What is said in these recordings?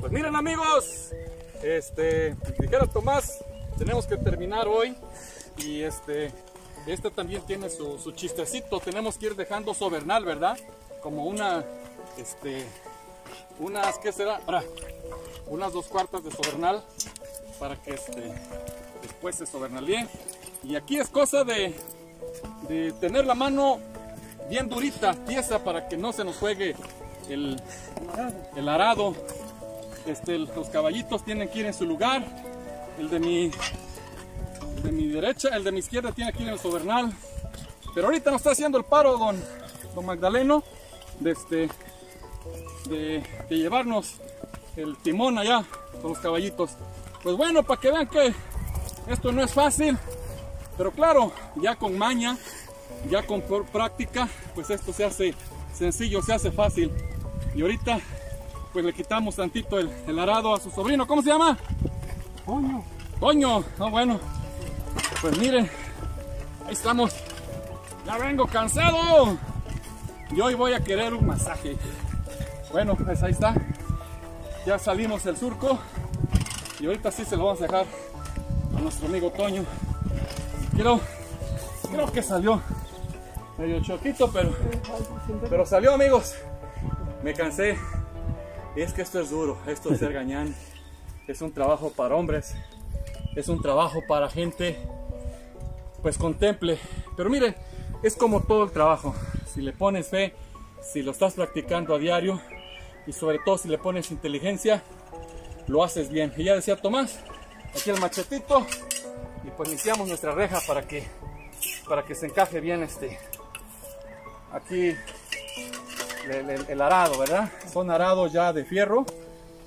Pues miren amigos, este, dijera Tomás, tenemos que terminar hoy y este, este también tiene su, chistecito, tenemos que ir dejando sobernal, ¿verdad? Como una, este, unas, ¿qué será? Ahora, unas dos cuartas de sobernal para que este, después se sobernalie. Y aquí es cosa de, de tener la mano bien durita, tiesa, para que no se nos juegue el, el arado. Este, los caballitos tienen que ir en su lugar. El de mi, de mi derecha, el de mi izquierda tiene que ir en el sobernal. Pero ahorita nos está haciendo el paro don, don Magdaleno de, este, de, de llevarnos el timón allá con los caballitos. Pues bueno, para que vean que esto no es fácil, pero claro, ya con maña, ya con práctica, pues esto se hace sencillo, se hace fácil. Y ahorita, pues le quitamos tantito el, el arado a su sobrino. ¿Cómo se llama? Coño. Toño. No, bueno. Pues miren, ahí estamos. Ya vengo cansado. Y hoy voy a querer un masaje. Bueno, pues ahí está. Ya salimos del surco. Y ahorita sí se lo vamos a dejar a nuestro amigo Toño. Creo, creo que salió medio choquito, pero, pero salió amigos. Me cansé. Es que esto es duro, esto es ser gañán. Es un trabajo para hombres. Es un trabajo para gente pues contemple. Pero miren, es como todo el trabajo. Si le pones fe, si lo estás practicando a diario y sobre todo si le pones inteligencia, lo haces bien. Y ya decía Tomás, aquí el machetito y pues iniciamos nuestra reja para que para que se encaje bien este aquí el, el- el arado, ¿verdad? Son arados ya de fierro.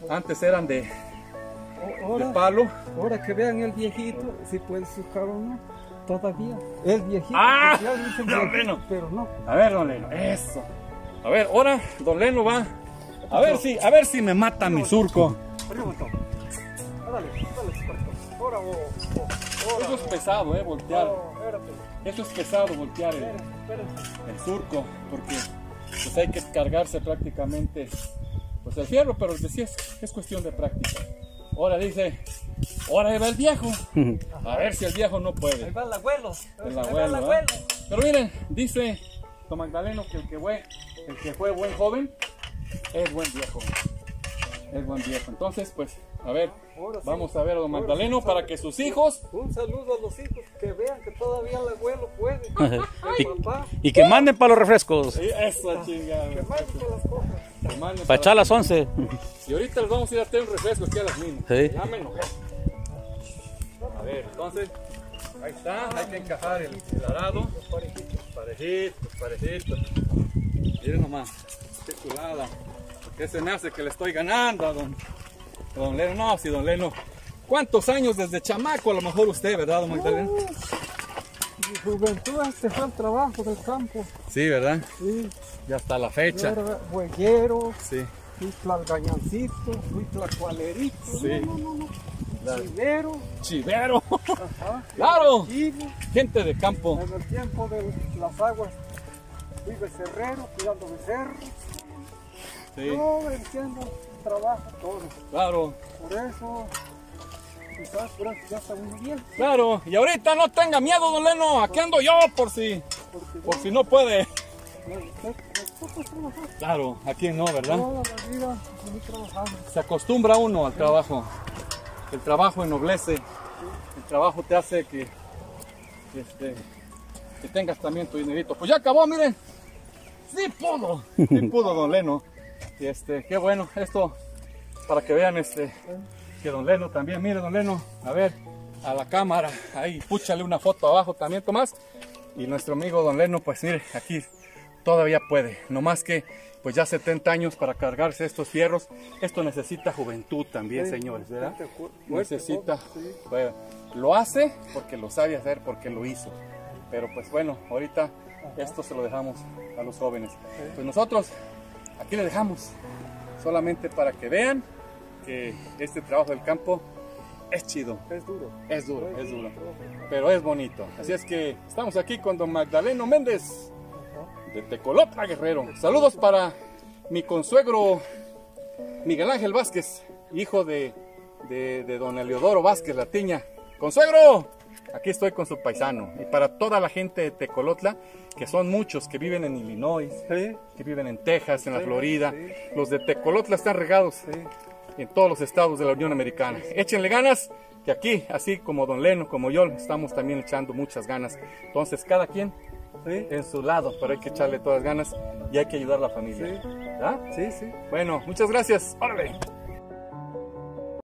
Antes eran de, de palo. ahora que vean el viejito, si puede sujar o no. Todavía. El viejito. ¡Ah! dicen No, viejito, bueno. Pero no. A ver, don Leno, eso. A ver, ahora don Leno va. A ver si, a ver si me mata mi surco. Dale, dale. Ahora, oh, oh, ahora. Eso es pesado, eh, voltear. Oh, Eso es pesado voltear el, surco, porque pues hay que cargarse prácticamente pues el fierro, pero decía es, es cuestión de práctica. Ahora dice, ahora ahí va el viejo. A ver si el viejo no Ahí puede. va el abuelo. El Ahí abuelo, el abuelo. Pero miren, dice Don Magdaleno que el que fue, el que fue buen joven es buen viejo. Es buen viejo. Entonces, pues, a ver, Ahora sí. vamos a ver a Don Magdaleno sí, para que sus hijos Un saludo a los hijos que vean que todavía el abuelo puede. Y- papá, Y que manden para los refrescos. Sí, Eso, chingada. que mande que las manden Para echar las 11. Y ahorita les vamos a ir a tener un refresco aquí a las mismas. Sí. Ya me enojé. A ver, entonces, ahí está, hay que encajar el, el arado. Parejito, parejito. Miren nomás, qué chulada. ¿Qué se me hace que le estoy ganando a don, a don Leno? No, si don Leno. ¿Cuántos años desde chamaco a lo mejor usted, verdad, don Magdaleno? Mi juventud se fue al trabajo del campo. Sí, ¿verdad? Sí, Ya hasta la fecha. hueguero, Sí. fui tlalgañancito, fui tlacualerito. Sí. No, no, no, no. Chivero, Chivero. ajá. Claro. Chivo. Gente de campo. En el tiempo de las aguas fui becerrero, cuidando becerros. Sí, Yo entiendo trabajo todo. claro. Por eso, quizás por eso ya está muy bien. Claro, y ahorita no tenga miedo, don Leno, aquí ando yo por si, Porque por si no puede. Claro, aquí no, ¿verdad? toda la vida, muy trabajando. Se acostumbra uno al trabajo. El trabajo ennoblece. El trabajo te hace que, que, este, que tengas también tu dinerito. Pues ya acabó, miren. Sí pudo. Sí pudo, don Leno. Y este, qué bueno. Esto para que vean este que don Leno también, mire don Leno, a ver, a la cámara, ahí, púchale una foto abajo también, Tomás. Y nuestro amigo don Leno, pues mire, aquí todavía puede, no más que pues ya 70 años para cargarse estos fierros. Esto necesita juventud también, Sí, señores, ¿verdad? Necesita, sí. bueno, lo hace porque lo sabe hacer, porque lo hizo. Pero pues bueno, ahorita esto se lo dejamos a los jóvenes. Pues nosotros aquí le dejamos solamente para que vean que este trabajo del campo es chido, Es duro. es duro, es duro, pero es bonito. Así es que estamos aquí con don Magdaleno Méndez de Tecolotla Guerrero. Saludos para mi consuegro Miguel Ángel Vázquez, hijo de, de, de don Eleodoro Vázquez La Tiña. Consuegro, aquí estoy con su paisano. Y para toda la gente de Tecolotla, que son muchos que viven en Illinois, Sí, que viven en Texas, en la Florida. sí. Los de Tecolotla están regados sí. en todos los estados de la Unión Americana. Échenle ganas, que aquí, así como Don Leno, como yo, estamos también echando muchas ganas. Entonces, cada quien Sí, en su lado, pero hay que echarle todas ganas y hay que ayudar a la familia. Sí. Sí, sí. Bueno, muchas gracias. Órale.